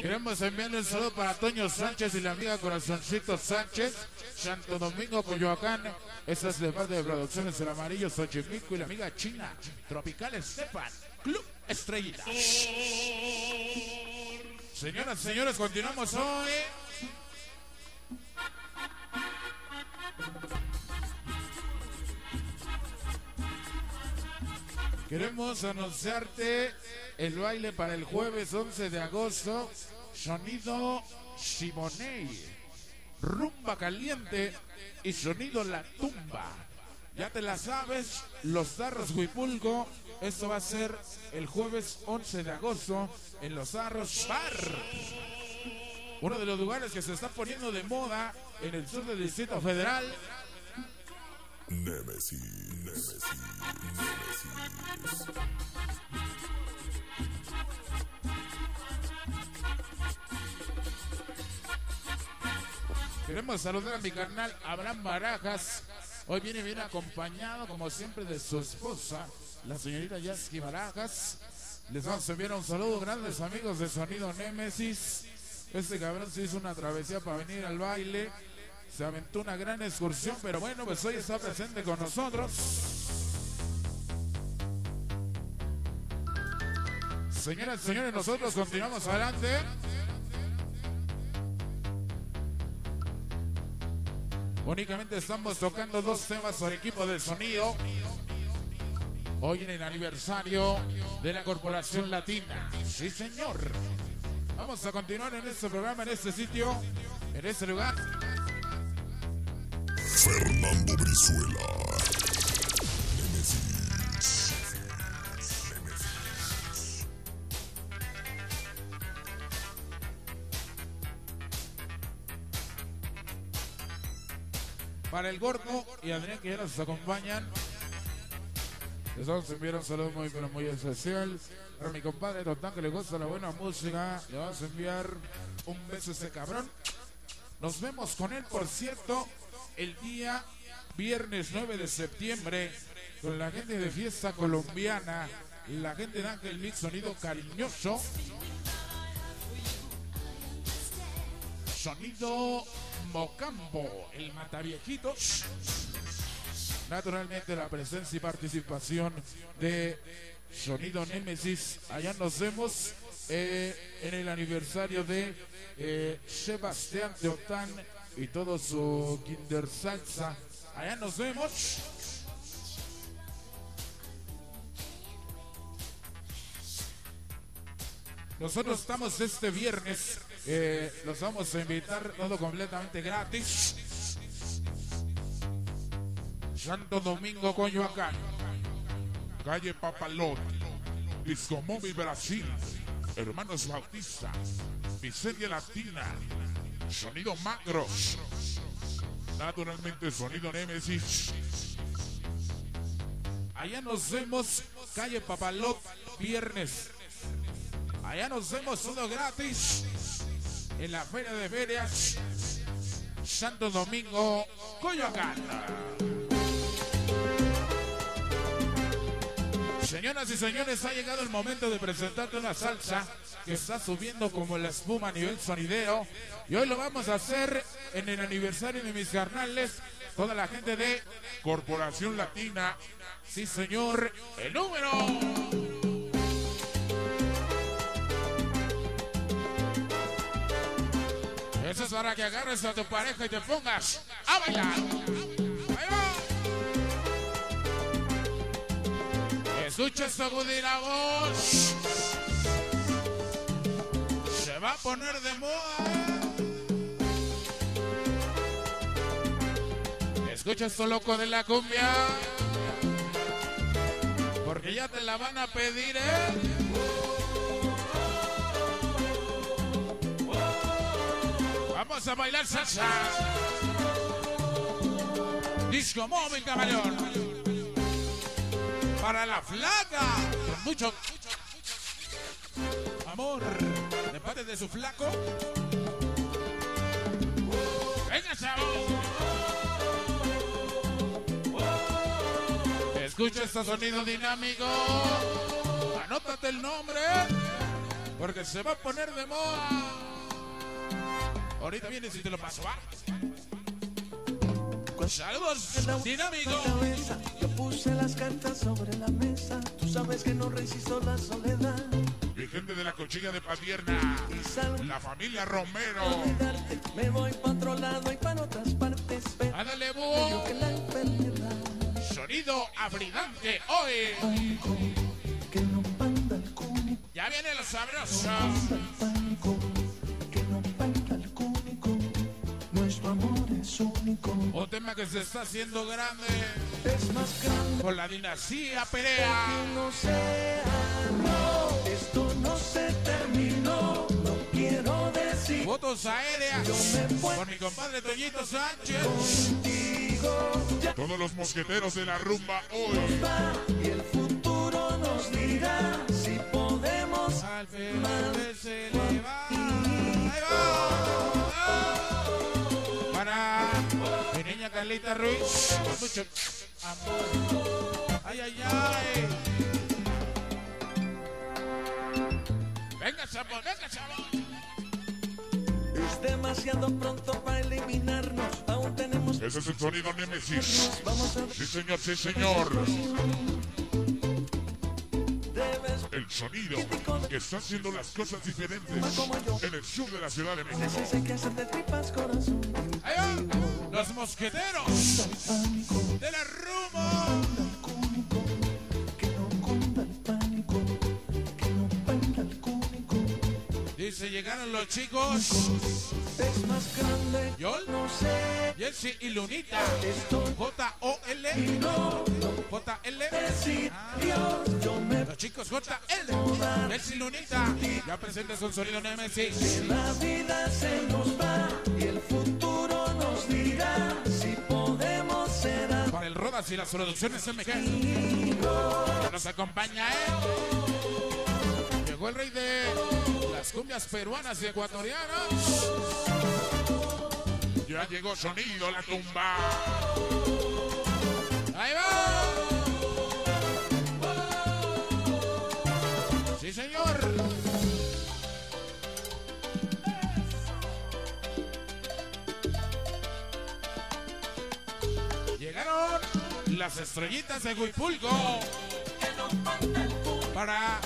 Queremos enviarle un saludo para Toño Sánchez y la amiga Corazoncito Sánchez, Santo Domingo, Coyoacán. Esa es de parte de Producciones El Amarillo, Xochimilco y la amiga China, Tropical Estefan, Club Estrellita. Señoras y señores, continuamos hoy. Queremos anunciarte el baile para el jueves 11 de agosto. Sonido Simonei. Rumba caliente y sonido La Tumba. Ya te la sabes, Los Zarros Huipulco. Esto va a ser el jueves 11 de agosto en Los Zarros Bar. Uno de los lugares que se está poniendo de moda en el sur del Distrito Federal. Nemesis, Nemesis, Nemesis. Queremos saludar a mi carnal Abraham Barajas. Hoy viene bien acompañado, como siempre, de su esposa, la señorita Yasky Barajas. Les vamos a enviar un saludo, grandes amigos de Sonido Némesis. Este cabrón se hizo una travesía para venir al baile. Se aventó una gran excursión, pero bueno, pues hoy está presente con nosotros. Señoras y señores, nosotros continuamos adelante. Únicamente estamos tocando dos temas por equipo del sonido. Hoy en el aniversario de la Corporación Latina. Sí, señor. Vamos a continuar en este programa, en este sitio, en este lugar. Fernando Brizuela. Nemesis. Nemesis. Para el gordo y Adrián que ya nos acompañan. Les vamos a enviar un saludo muy pero muy especial. Para mi compadre Totán que le gusta la buena música. Le vamos a enviar un beso a ese cabrón. Nos vemos con él, por cierto, el día viernes 9 de septiembre con la gente de Fiesta Colombiana, la gente de Ángel Mix Sonido Cariñoso. Sonido Mocambo, el Mataviejitos. Naturalmente la presencia y participación de Sonido Némesis. Allá nos vemos eh, en el aniversario de eh, Sebastián Teotán y todo su Kinder Salsa. Allá nos vemos. Nosotros estamos este viernes, eh, los vamos a invitar todo completamente gratis. Santo Domingo, Coyoacán, calle Papalote, Disco Móvil Brasil, Hermanos Bautista, Miseria Latina, Sonido Macros, naturalmente Sonido Némesis. Allá nos vemos, calle Papalot, viernes. Allá nos vemos todo gratis en la Feria de Ferias, Santo Domingo, Coyoacán. Señoras y señores, ha llegado el momento de presentarte una salsa que está subiendo como la espuma a nivel sonidero. Y hoy lo vamos a hacer en el aniversario de mis carnales, toda la gente de Corporación Latina. Sí, señor, el número. Eso es para que agarres a tu pareja y te pongas a bailar. Escucha esta la voz. Se va a poner de moda. Escucha esto loco de la cumbia. Porque ya te la van a pedir, ¿eh? Vamos a bailar salsa. Disco móvil, camaleón. Para la flaca. Con mucho amor. De parte de su flaco. Venga, chavo. Escucha este sonido dinámico. Anótate el nombre. Porque se va a poner de moda. Ahorita viene si te lo paso. Saludos, dinámico. yo puse las cartas sobre la mesa. Tú sabes que no resisto la soledad. Mi gente de la cochilla de Patierna. La familia Romero. Me voy para otro lado y para otras partes. Ándale, búho. Sonido abridante hoy. Ya viene lo sabroso. Amor es único. Un tema que se está haciendo grande. Es más grande Con la dinastía Perea. no sea. No, esto no se terminó. No quiero decir Fotos aéreas. Con mi compadre Toñito Sánchez. contigo. Ya Todos los mosqueteros de la rumba hoy. y el futuro nos dirá si podemos. Al Fernández se le va. Carlita Ruiz. Mucho amor. Ay, ay, ay. Venga, chavo, venga, chavo. Es demasiado pronto para eliminarnos. Aún tenemos. Ese es el sonido Nemesis. Vamos a Sí, señor, sí, señor. El sonido que está haciendo las cosas diferentes en el sur de la Ciudad de México. Los mosqueteros de la cúnico. Dice, llegaron los chicos. Es más grande. Yol, No sé. Jesse y Lunita. J-O-L. J-L. Los chicos JL. Jesse y Lunita. Ya presentes un sonido Nemesis. La vida se nos va y el futuro nos dirá si podemos ser Para el Rodas y las producciones MG. Que nos acompaña, ¿eh? Llegó el rey de las cumbias peruanas y ecuatorianas. Ya llegó sonido la tumba. Las estrellitas de Huipulco para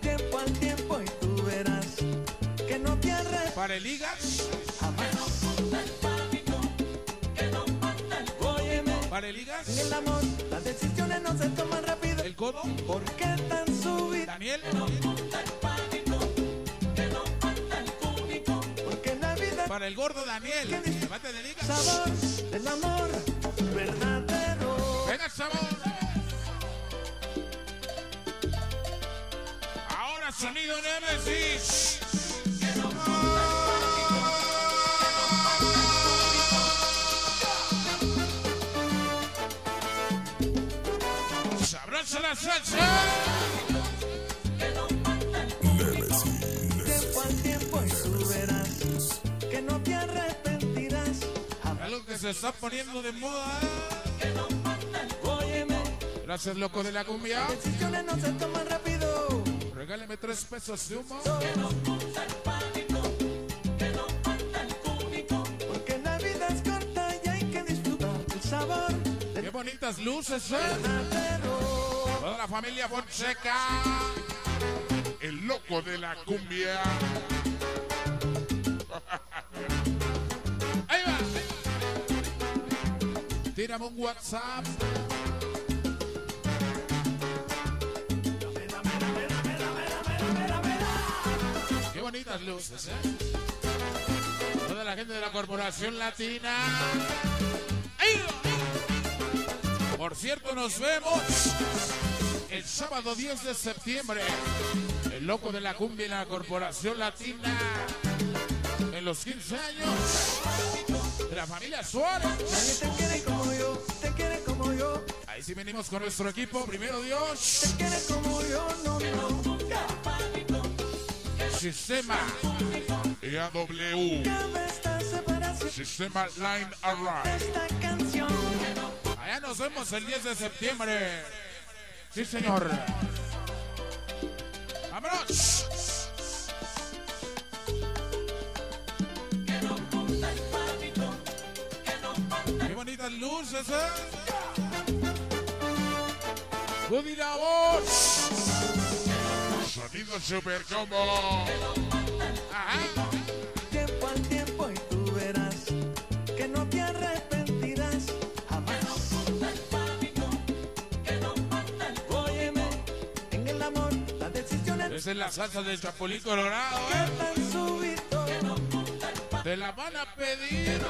tiempo al tiempo y tú verás que no te arrepentirás para el Igas, para el Igas, en el amor las decisiones no se toman rápido. El Codo, ¿Por qué tan súbito? Daniel, Porque el gordo Daniel, del es Igas. sabor del amor verdadero Venga, sabor. Ahora sonido Nemesis. Sabrosa la salsa. Se está poniendo de moda. Gracias, loco de la cumbia. no se rápido Regáleme tres pesos de humo. Que bonitas luces, ¿eh? Toda la familia Fonseca. El loco de la cumbia. Tírame un WhatsApp. Qué bonitas luces, ¿eh? Toda la gente de la Corporación Latina. Por cierto, nos vemos el sábado 10 de septiembre. El loco de la cumbia y la Corporación Latina. En los 15 años la familia Suárez. Nadie te quiere como yo, te quiere como yo, Ahí sí venimos con nuestro equipo. Primero Dios. te quiere como yo, no, no. Sistema. EAW. Sistema Line Arrive. Allá nos vemos el 10 de septiembre. Sí, señor. Bonitas luces, eh! ¡Woody la voz! Sonido super combo. Ajá. Tiempo al tiempo y tú verás que no te arrepentirás jamás. Óyeme, en el amor las decisiones Esa es la salsa del Chapulín Colorado, ¿eh? tan súbito. Te la van a pedir.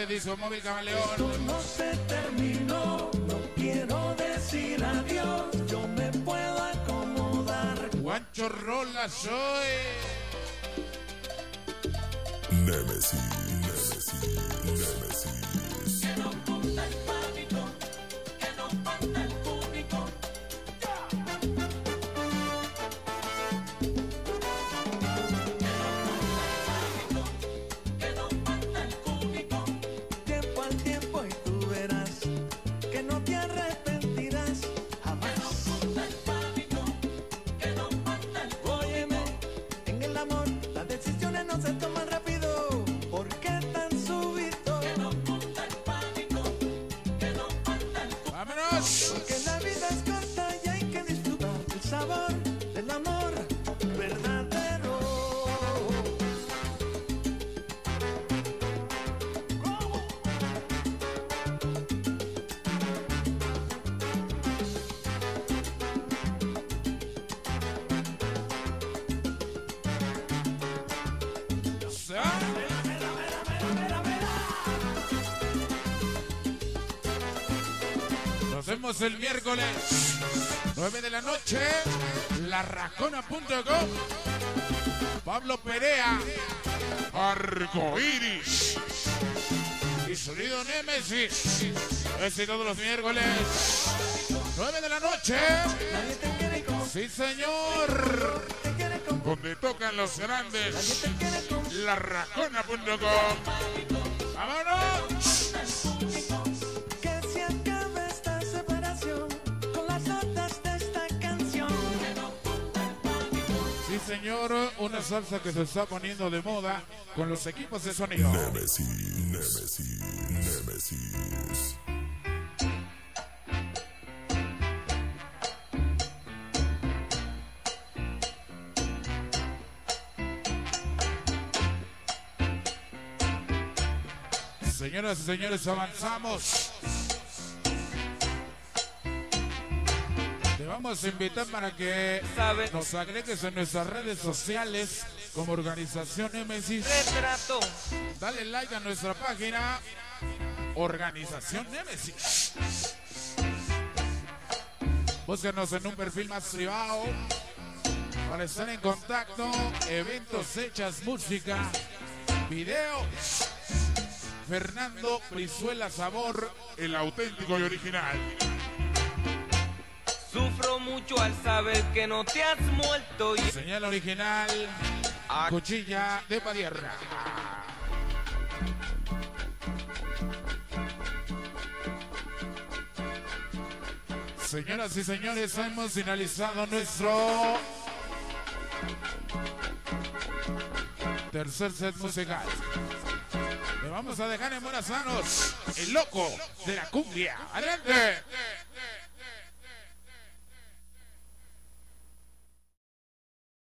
De Disco Móvil Camaleón. Esto no se terminó, no quiero decir adiós, yo me puedo acomodar. Guancho Rola soy. Nemesis, Nemesis, vemos el miércoles, 9 de la noche, larracona.com. Pablo Perea, Arcoiris y Sonido Nemesis. Este todos los miércoles, 9 de la noche. Sí, señor. Donde tocan los grandes, larracona.com. ¡Vámonos! Señor, una salsa que se está poniendo de moda con los equipos de sonido. Nemesis, Nemesis, Nemesis. Señoras y señores, avanzamos. A invitar para que nos agregues en nuestras redes sociales como organización Nemesis. retrato Dale like a nuestra página Organización Nemesis. Búscanos en un perfil más privado para estar en contacto, eventos, fechas, música, videos. Fernando Brizuela Sabor, el auténtico y original. Sufro mucho al saber que no te has muerto y Señal original, cuchilla de Padierna. Señoras y señores, hemos finalizado nuestro tercer set musical. Le vamos a dejar en buenas manos el loco de la cumbia. Adelante.